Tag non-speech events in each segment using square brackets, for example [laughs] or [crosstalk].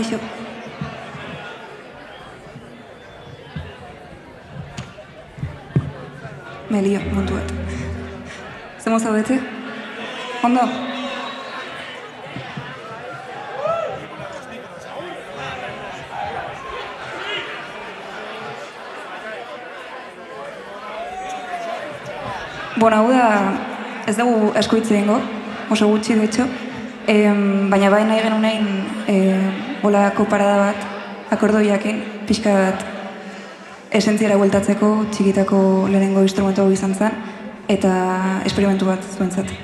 kaixo. Melio, mundu bat. Zemo zaudete? Eh? Ondo? Bueno, hau da, ez dugu eskuitze dengo, oso gutxi dutxo, e, baina bai nahi genunein e, eh, boladako parada bat, akordoiaken, pixka bat esentziara bueltatzeko txikitako lehenengo instrumentu izan zen, eta esperimentu bat zuentzat.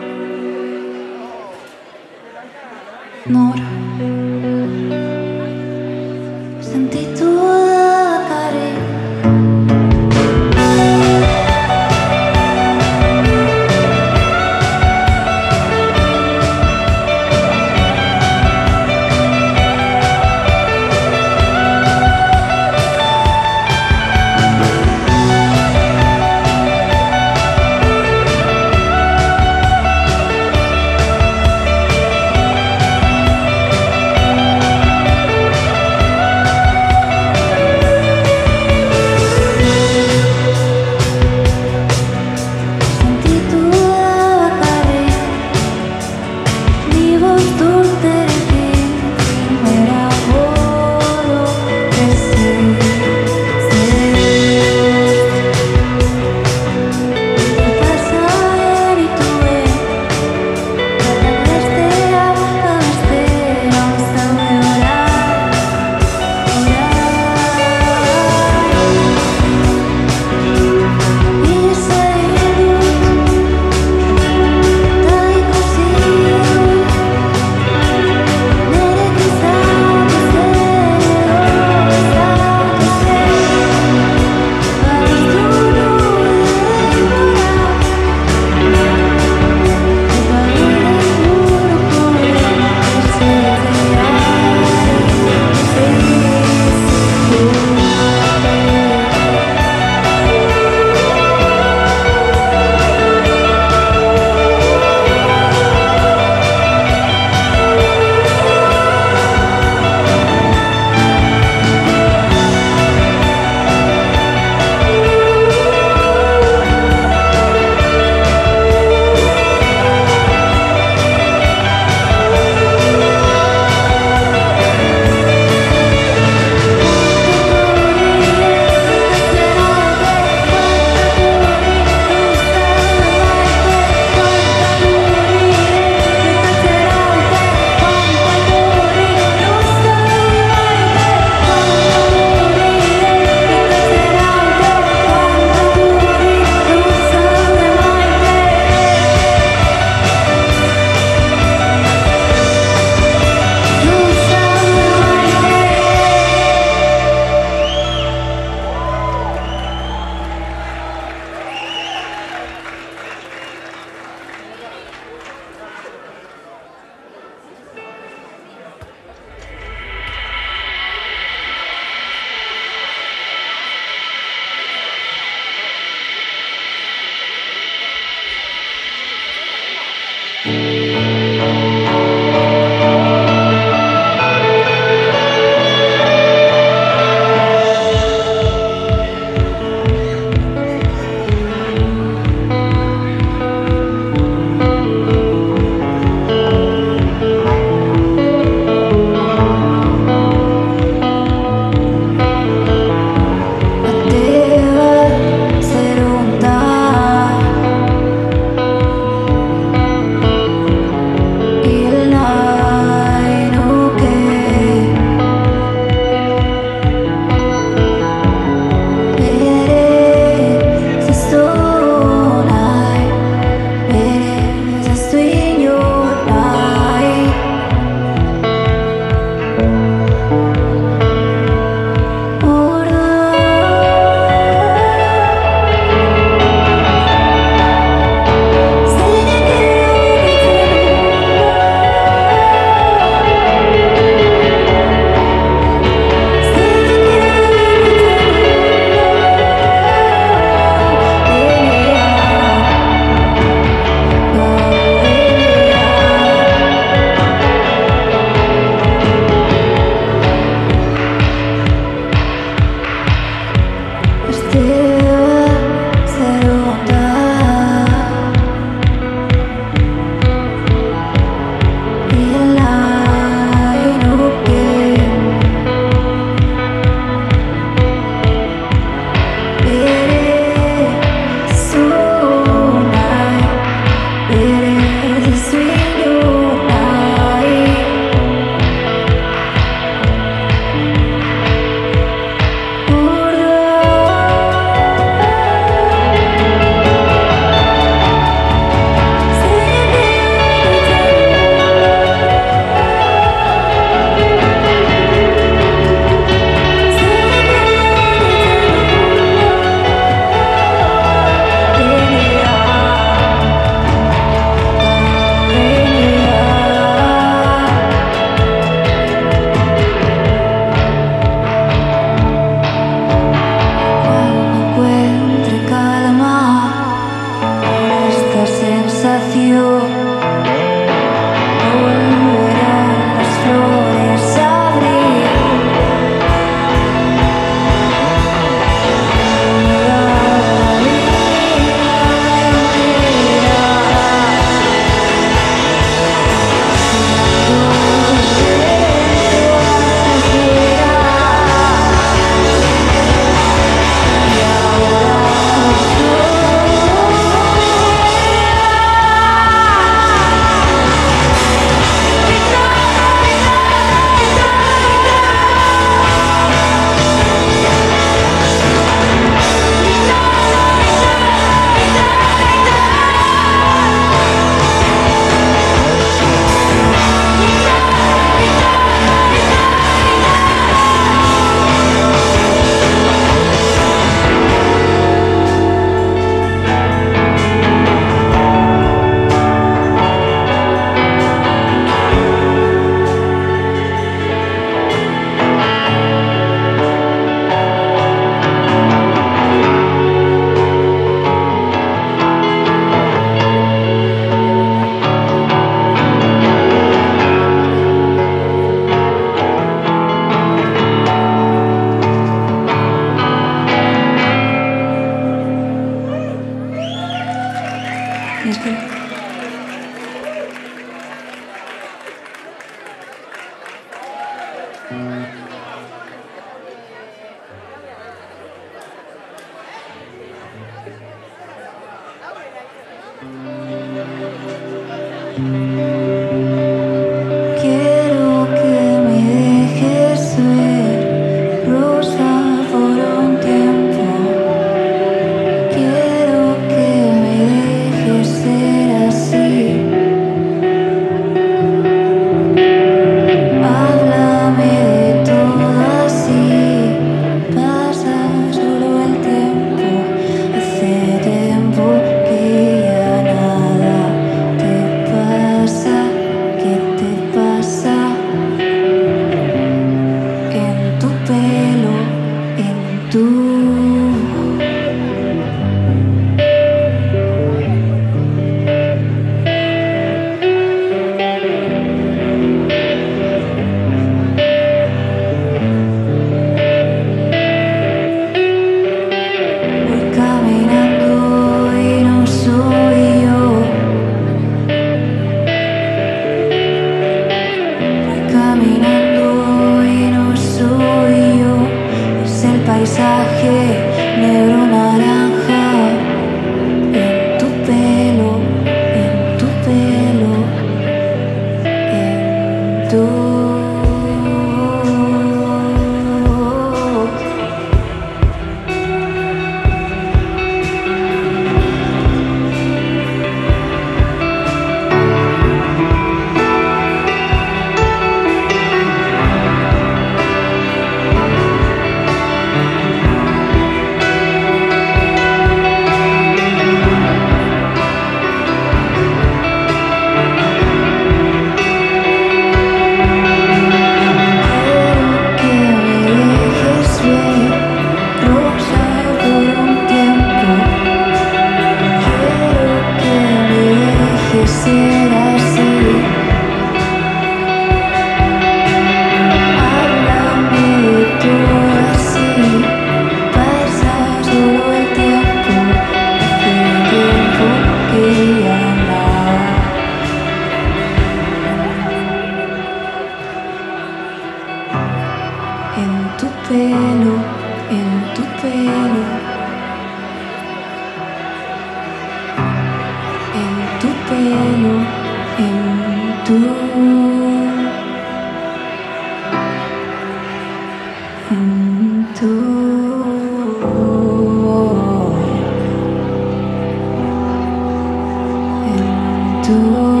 do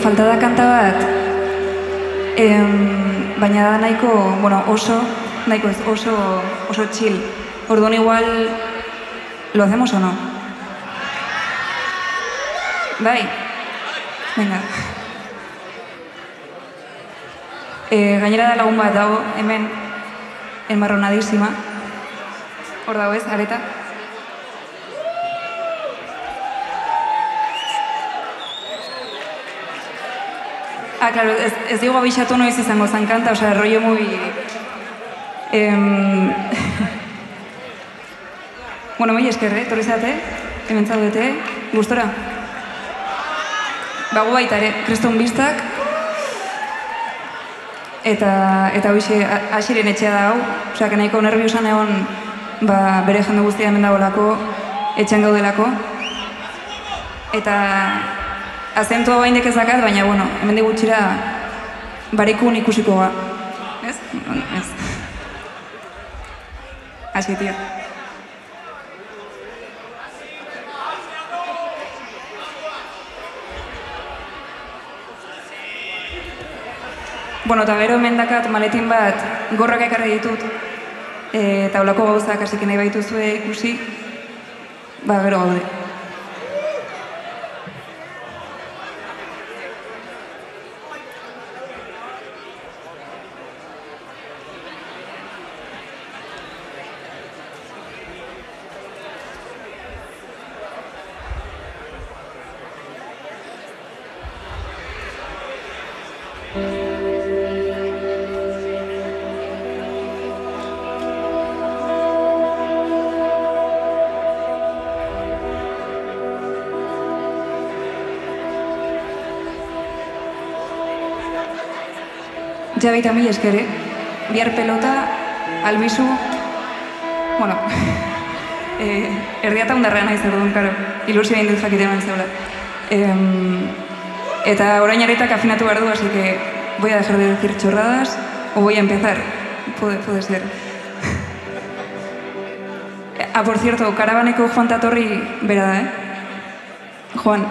falta da kanta bat, em, baina da nahiko, bueno, oso, nahiko ez, oso, oso chill. Orduan igual, lo hacemos o no? Bai, venga. E, gainera da lagun bat dago, hemen, enmarronadísima. Hor dago ez, areta? Ah, claro, ez, ez digo abixatu noiz izango zan kanta, osea, rollo muy... Em... [laughs] bueno, mei esker, eh? Torri zate, hemen zaudete, gustora. Bago baita ere, kreston biztak, eta, eta hoxe, asiren etxea da hau, osea, nahiko nerviosan egon, ba, bere jende guztia hemen dagoelako, etxean gaudelako, eta azentua baindek ezakat, baina, bueno, hemen gutxira barikun ikusiko ba. Ez? Ez. Asi, tio. Bueno, eta gero hemen dakat maletin bat gorrak ekarri ditut, e, eta olako gauzak hasik nahi baituzue ikusi, ba gero gaude. Ja baita mil esker, eh? Bihar pelota, albizu, bueno, [laughs] eh, erdiata ondarrean nahi zer karo, ilusio egin dut jakite eman zeula. Eh, eta orain aretak afinatu behar du, así que voy a dejar de decir chorradas, o voy a empezar, puede, puede ser. [laughs] ah, por cierto, karabaneko Juan Tatorri bera da, eh? Juan,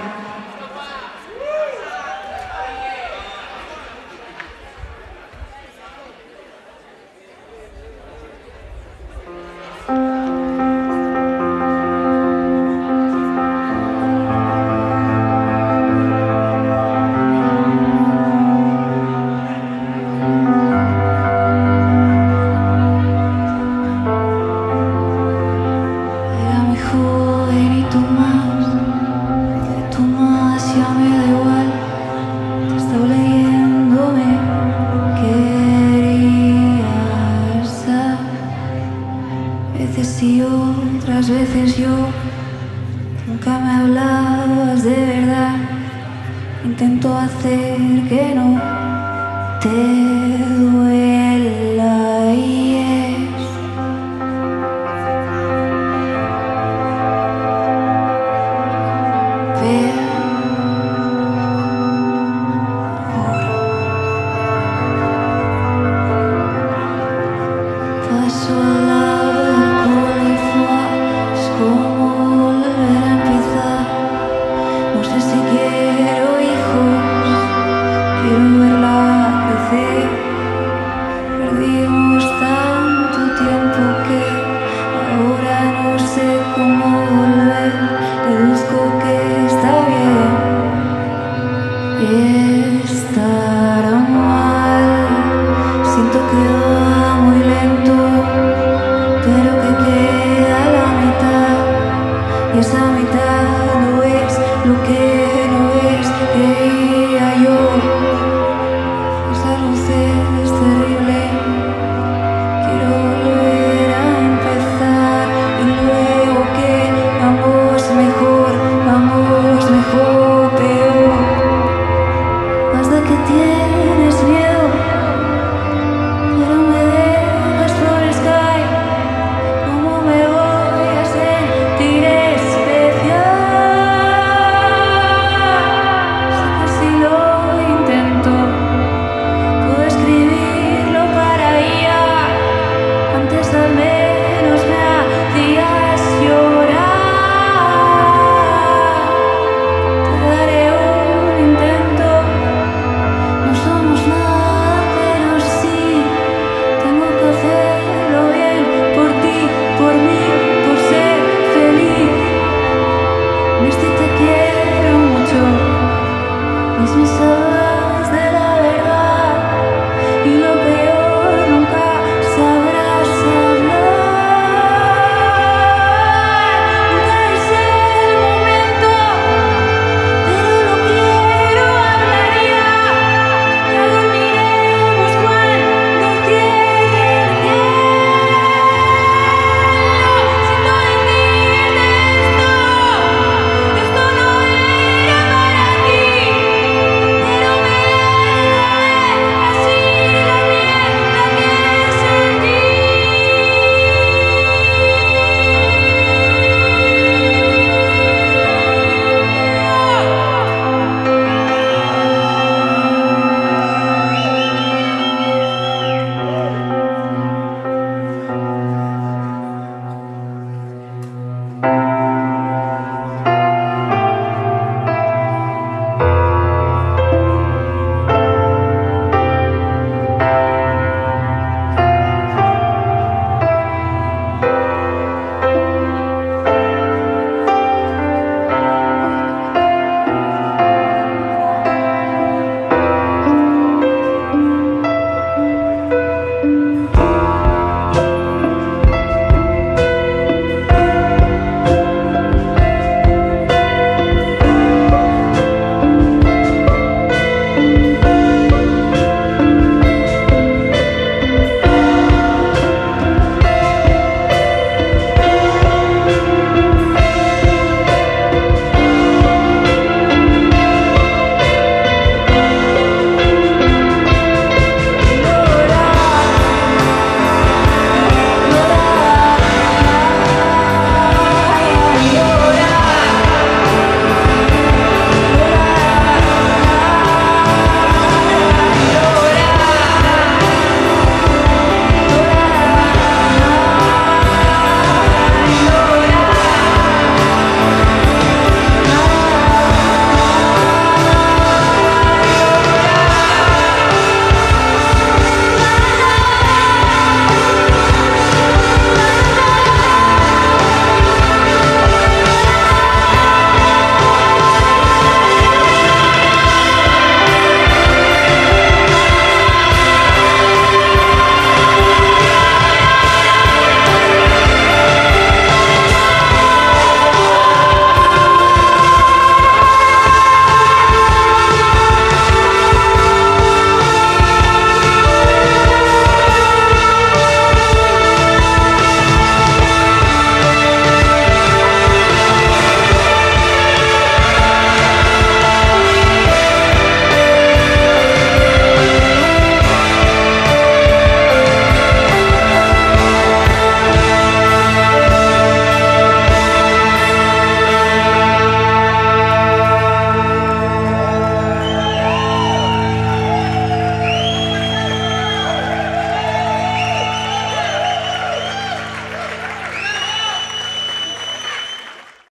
through it